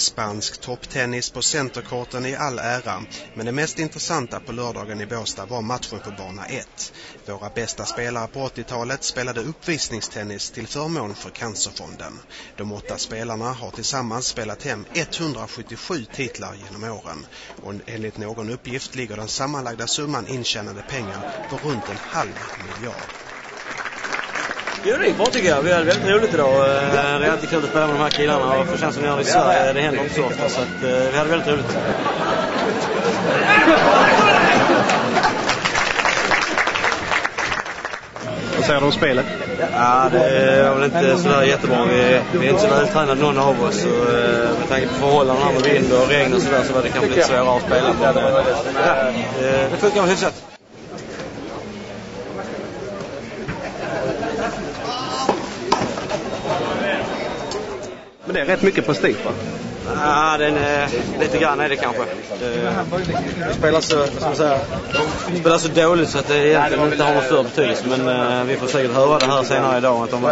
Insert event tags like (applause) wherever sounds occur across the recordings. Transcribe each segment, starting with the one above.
Spansk topptennis på centerkorten i all ära, men det mest intressanta på lördagen i Båstad var matchen på bana 1. Våra bästa spelare på 80-talet spelade uppvisningstennis till förmån för Cancerfonden. De åtta spelarna har tillsammans spelat hem 177 titlar genom åren och enligt någon uppgift ligger den sammanlagda summan intjänade pengar på runt en halv miljard. Jo, det gick bra tycker jag. Vi hade väldigt roligt idag. Eh, det är alltid kul att spela med de här killarna och få chansen att göra det i Sverige. Det händer inte så ofta så att, eh, vi hade väldigt roligt. Vad säger du om spelet? Ja, det var väl inte sådär jättebra. Vi, vi är inte så vältränade någon av oss. Och, eh, med tanke på förhållandena med vind och regn och sådär så var det kanske lite svårare att spela. Men ja, det funkar väl hyfsat. Men det är rätt mycket prestige va? Ja, den är, lite grann är det kanske. Det, vi spelar så, ska säga, spelar så dåligt så att det egentligen inte har någon större betydelse. Men uh, vi får säkert höra det här senare idag. Att de,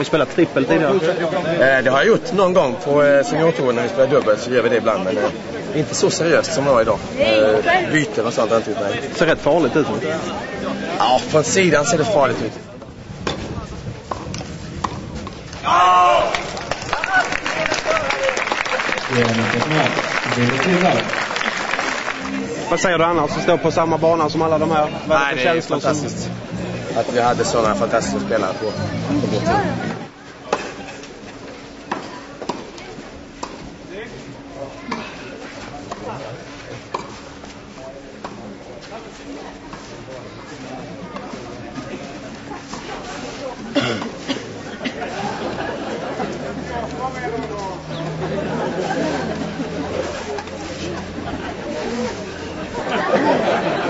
Har vi spelat trippel tidigare? Eh, det har jag gjort någon gång på eh, seniortouren när vi spelar dubbel så gör vi det ibland men eh, inte så seriöst som det var idag. Eh, byten och sånt har inte gjort, nej. Ser rätt farligt ut. Ja, från sidan ser det farligt ut. Vad säger du annars? Att stå på samma bana som alla de här? Vad Nej, det är känslor som- Attirare adesso una fantastica spianata. Thank (laughs) you.